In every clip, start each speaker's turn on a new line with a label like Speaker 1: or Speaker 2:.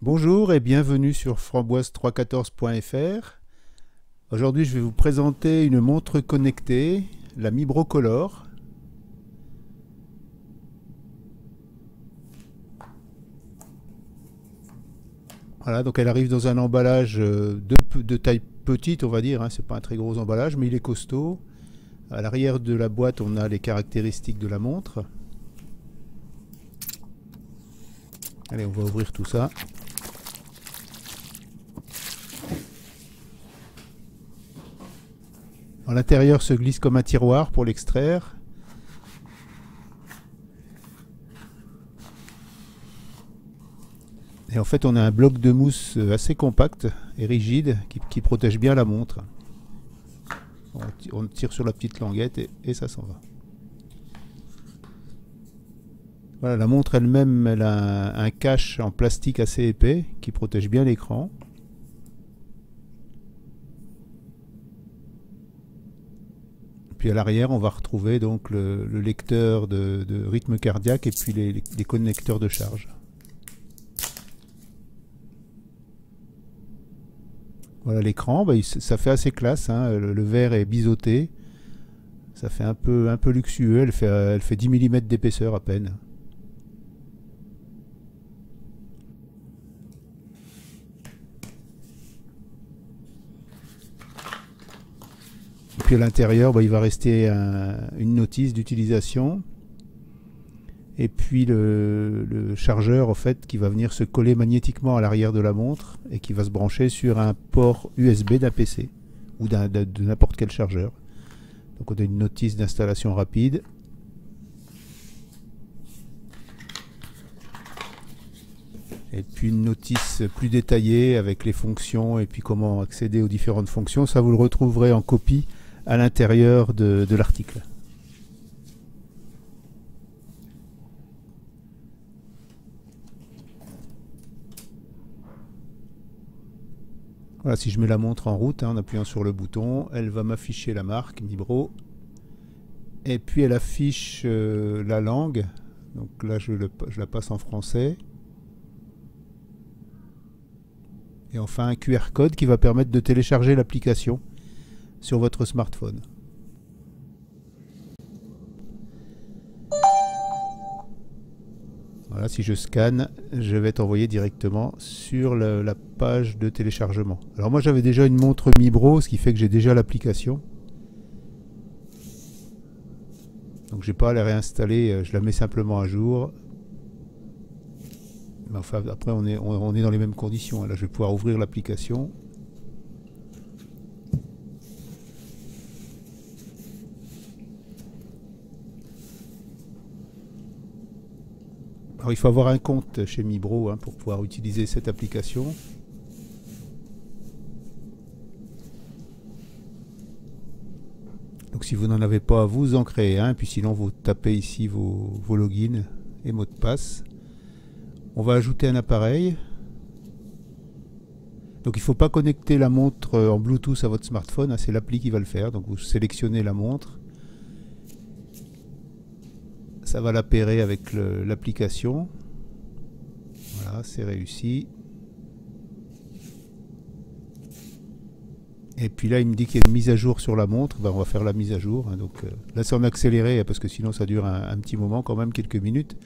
Speaker 1: Bonjour et bienvenue sur framboise314.fr. Aujourd'hui, je vais vous présenter une montre connectée, la Mibrocolor. Voilà, donc elle arrive dans un emballage euh, de, taille petite, on va dire. Hein, c'est pas un très gros emballage, mais il est costaud. À l'arrière de la boîte, on a les caractéristiques de la montre. Allez, on va ouvrir tout ça. L'intérieur se glisse comme un tiroir pour l'extraire. Et en fait, on a un bloc de mousse euh, assez compact et rigide qui, protège bien la montre. On tire sur la petite languette et, ça s'en va. Voilà, la montre elle-même, elle a un cache en plastique assez épais qui protège bien l'écran. Puis à l'arrière, on va retrouver donc le, lecteur de, rythme cardiaque et puis les, connecteurs de charge. Voilà l'écran, bah, ça fait assez classe, hein. le, verre est biseauté, ça fait un peu, un peu luxueux, elle fait, elle fait 10 mm d'épaisseur à peine. Puis à l'intérieur, bah, il va rester une notice d'utilisation. Et puis le, chargeur, en fait, qui va venir se coller magnétiquement à l'arrière de la montre et qui va se brancher sur un port USB d'un PC ou de n'importe quel chargeur. Donc on a une notice d'installation rapide. Et puis une notice plus détaillée avec les fonctions et puis comment accéder aux différentes fonctions. Ça vous le retrouverez en copie à l'intérieur de, l'article. Voilà, si je mets la montre en route hein, en appuyant sur le bouton, elle va m'afficher la marque Mibro. Et puis elle affiche euh, la langue. Donc là, je, je, la passe en français. Et enfin un QR code qui va permettre de télécharger l'application sur votre smartphone. Voilà, si je scanne, je vais t'envoyer directement sur la page de téléchargement. Alors moi j'avais déjà une montre Mibro, ce qui fait que j'ai déjà l'application. Donc j'ai pas à la réinstaller, euh, je la mets simplement à jour. Mais enfin après on est, on est dans les mêmes conditions. Là je vais pouvoir ouvrir l'application. Il faut avoir un compte chez Mibro hein, pour pouvoir utiliser cette application. Donc si vous n'en avez pas, vous en créez un, puis sinon vous tapez ici vos, logins et mots de passe. On va ajouter un appareil. Donc il ne faut pas connecter la montre en Bluetooth à votre smartphone, hein, c'est l'appli qui va le faire. Donc vous sélectionnez la montre ça va l'appairer avec l'application. Voilà, c'est réussi. Et puis là, il me dit qu'il y a une mise à jour sur la montre. Ben, on va faire la mise à jour. Hein. donc euh, là, c'est en accéléré parce que sinon, ça dure un, petit moment, quand même, quelques minutes.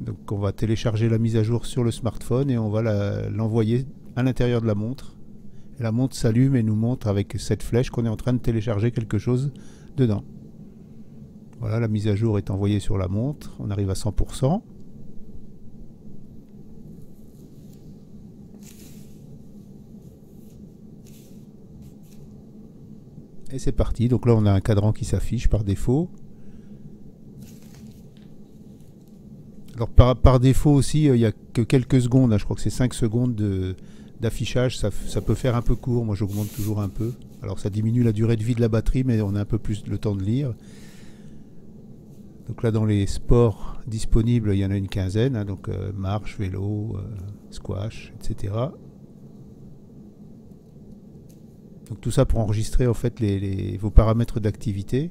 Speaker 1: Donc on va télécharger la mise à jour sur le smartphone et on va l'envoyer à l'intérieur de la montre. la montre s'allume et nous montre avec cette flèche qu'on est en train de télécharger quelque chose dedans. Voilà, la mise à jour est envoyée sur la montre. On arrive à 100%. Et c'est parti. Donc là, on a un cadran qui s'affiche par défaut. Alors par, défaut aussi, euh, il n'y a que quelques secondes. Hein. je crois que c'est 5 secondes d'affichage. Ça, ça, peut faire un peu court. Moi, j'augmente toujours un peu. Alors ça diminue la durée de vie de la batterie, mais on a un peu plus le temps de lire. Donc là, dans les sports disponibles, il y en a une quinzaine, hein, donc euh, marche, vélo, euh, squash, etc. Donc tout ça pour enregistrer en fait vos paramètres d'activité.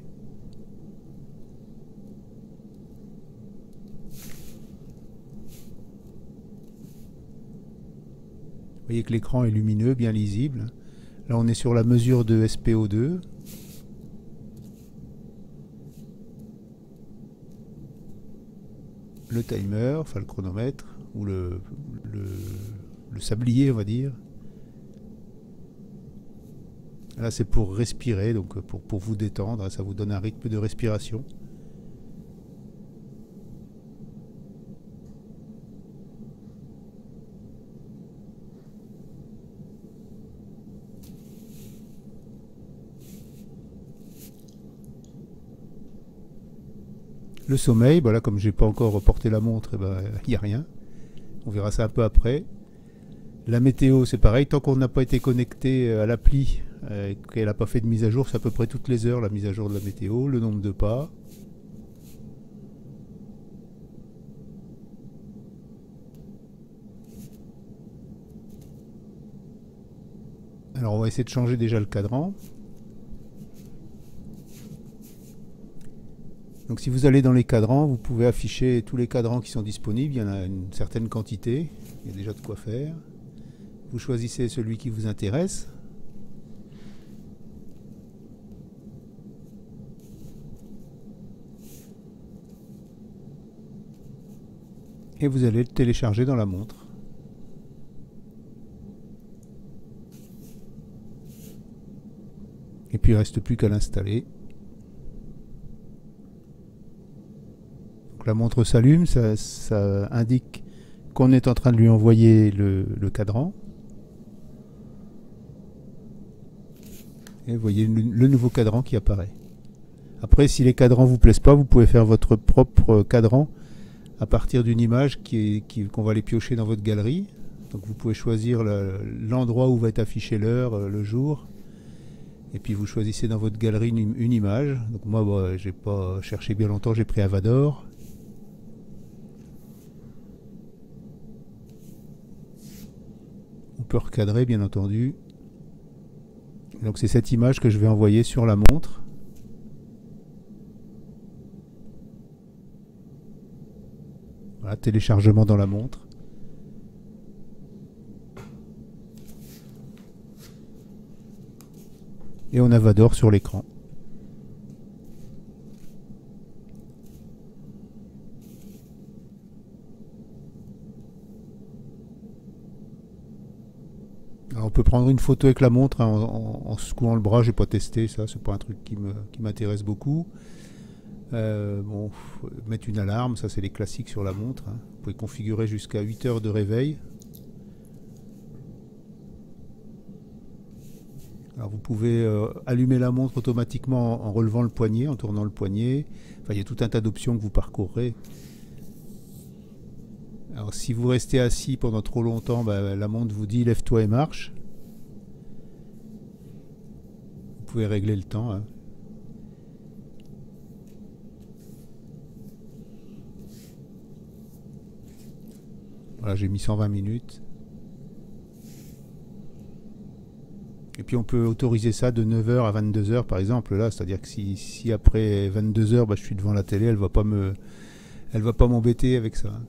Speaker 1: voyez que l'écran est lumineux, bien lisible. Là, on est sur la mesure de SPO2. Le timer, enfin le chronomètre, ou le, le, sablier, on va dire. Là, c'est pour respirer, donc pour, pour vous détendre, ça vous donne un rythme de respiration. Le sommeil, bah là, comme pas encore reporté la montre, il eh ben, n'y a rien. On verra ça un peu après. La météo, c'est pareil. Tant qu'on n'a pas été connecté euh, à l'appli euh, et qu'elle n'a pas fait de mise à jour, c'est à peu près toutes les heures la mise à jour de la météo, le nombre de pas. Alors on va essayer de changer déjà le cadran. Donc si vous allez dans les cadrans, vous pouvez afficher tous les cadrans qui sont disponibles. Il y en a une certaine quantité. Il y a déjà de quoi faire. Vous choisissez celui qui vous intéresse. Et vous allez le télécharger dans la montre. Et puis il ne reste plus qu'à l'installer. La montre s'allume, ça, indique qu'on est en train de lui envoyer le, cadran. Et vous voyez le, nouveau cadran qui apparaît. Après, si les cadrans vous plaisent pas, vous pouvez faire votre propre cadran à partir d'une image qu'on va aller piocher dans votre galerie. Donc vous pouvez choisir l'endroit où va être affiché l'heure, euh, le jour. Et puis vous choisissez dans votre galerie une, image. Moi, bah, j'ai pas cherché bien longtemps, j'ai pris Avador. Recadrer bien entendu. Donc c'est cette image que je vais envoyer sur la montre. Voilà, téléchargement dans la montre. Et on a Vador sur l'écran. on peut une photo avec la montre hein, en, secouant le bras, j'ai pas testé ça, c'est pas un truc qui m'intéresse beaucoup. Euh, bon, mettre une alarme, ça c'est les classiques sur la montre. Hein. Vous pouvez configurer jusqu'à 8 heures de réveil. Alors vous pouvez euh, allumer la montre automatiquement en relevant le poignet, en tournant le poignet. Enfin, il y a tout un tas d'options que vous parcourrez. Alors si vous restez assis pendant trop longtemps, bah, la montre vous dit lève-toi et marche. Vous pouvez régler le temps. Hein. Voilà, j'ai mis 120 minutes. Et puis on peut autoriser ça de 9h à 22h par exemple là, c'est-à-dire que si, après 22h bah, je suis devant la télé, elle va pas me elle va pas m'embêter avec ça.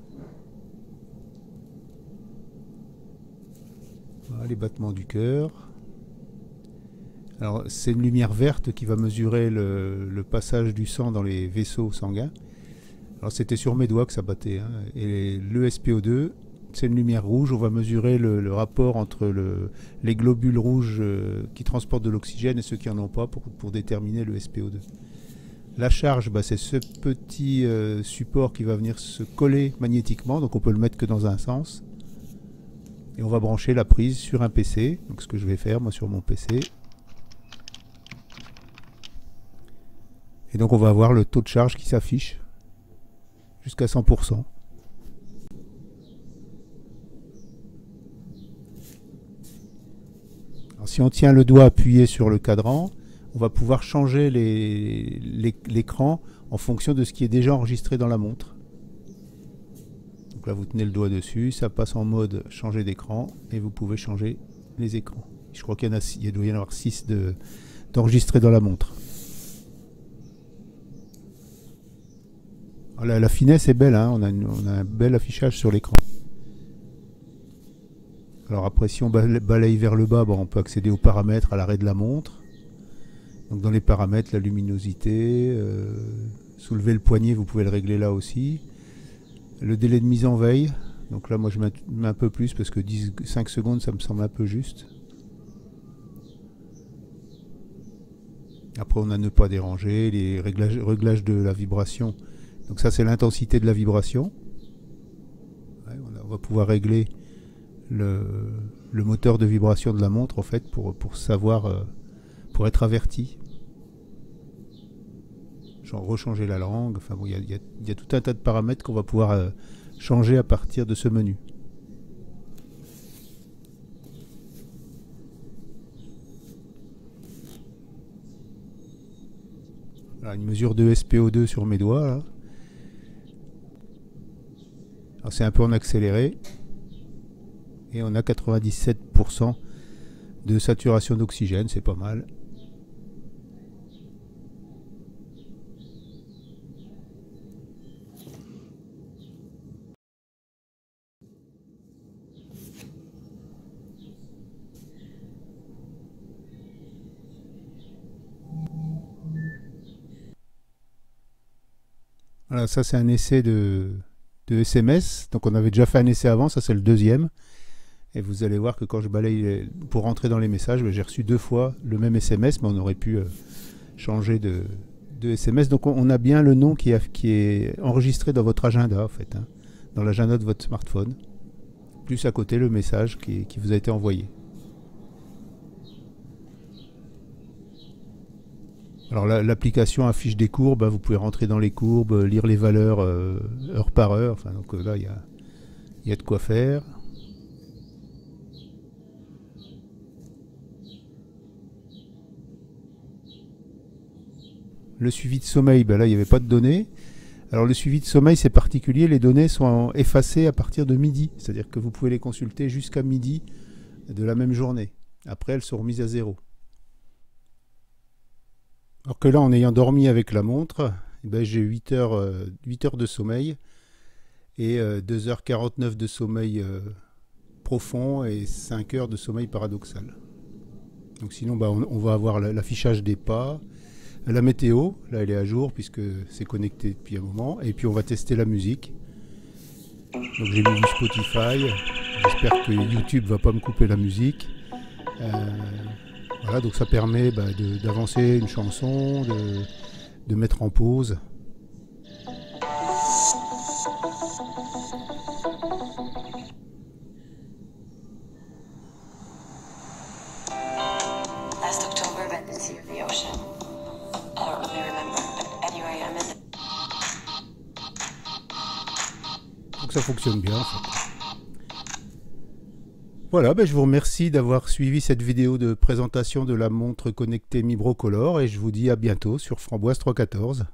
Speaker 1: les battements du cœur. C'est une lumière verte qui va mesurer le, passage du sang dans les vaisseaux sanguins. C'était sur mes doigts que ça battait. Hein. Et le SPO2, c'est une lumière rouge. On va mesurer le, rapport entre le, les globules rouges euh, qui transportent de l'oxygène et ceux qui n'en ont pas pour, déterminer le SPO2. La charge, bah, c'est ce petit euh, support qui va venir se coller magnétiquement. Donc on peut le mettre que dans un sens et on va brancher la prise sur un PC. Donc ce que je vais faire sur mon PC. Et donc on va avoir le taux de charge qui s'affiche jusqu'à 100%. Alors, si on tient le doigt appuyé sur le cadran, on va pouvoir changer l'écran en fonction de ce qui est déjà enregistré dans la montre. Donc là, vous tenez le doigt dessus, ça passe en mode changer d'écran et vous pouvez changer les écrans. Je crois qu'il doit y en avoir 6 d'enregistrer dans la montre. La, finesse est belle, hein. on, a un bel affichage sur l'écran. Alors après, si on balaye vers le bas, on peut accéder aux paramètres, à l'arrêt de la montre. Donc dans les paramètres, la luminosité, euh, soulever le poignet, vous pouvez le régler là aussi. Le délai de mise en veille, donc là moi je mets un peu plus parce que 10, 5 secondes ça me semble un peu juste. Après on a ne pas déranger, les réglages, de la vibration. Donc ça c'est l'intensité de la vibration. on, va pouvoir régler le, moteur de vibration de la montre en fait pour, pour savoir, euh, pour être averti rechanger la langue. Enfin il y, a tout un tas de paramètres qu'on va pouvoir euh, changer à partir de ce menu. une mesure de SPO2 sur mes doigts. C'est un peu en accéléré. Et on a 97% de saturation d'oxygène, c'est pas mal. Voilà, ça c'est un essai de, SMS. Donc on avait déjà fait un essai avant, ça c'est le deuxième. Et vous allez voir que quand je balaye pour rentrer dans les messages, ben, j'ai reçu deux fois le même SMS, mais on aurait pu euh, changer de, SMS. Donc on, a bien le nom qui, est enregistré dans votre agenda, en fait, hein, dans l'agenda de votre smartphone. Plus à côté le message qui vous a été envoyé. Alors l'application affiche des courbes, hein, vous pouvez rentrer dans les courbes, lire les valeurs euh, heure par heure. Donc euh, là, il y a, de quoi faire. Le suivi de sommeil, ben là, il n'y avait pas de données. Alors le suivi de sommeil, c'est particulier, les données sont effacées à partir de midi. C'est-à-dire que vous pouvez les consulter jusqu'à midi de la même journée. Après, elles sont remises à zéro. Alors que là, en ayant dormi avec la montre, eh ben, j'ai 8 heures, euh, heures de sommeil et 2h49 euh, de sommeil euh, profond et 5 heures de sommeil paradoxal. Donc sinon, bah, on, va avoir l'affichage des pas, la météo, là elle est à jour puisque c'est connecté depuis un moment, et puis on va tester la musique. Donc j'ai mis du Spotify, j'espère que YouTube va pas me couper la musique. Voilà, donc ça permet bah, d'avancer une chanson, de, mettre en pause. Donc ça fonctionne bien en fait. Voilà, ben je vous remercie d'avoir suivi cette vidéo de présentation de la montre connectée Mibrocolor et je vous dis à bientôt sur Framboise 314.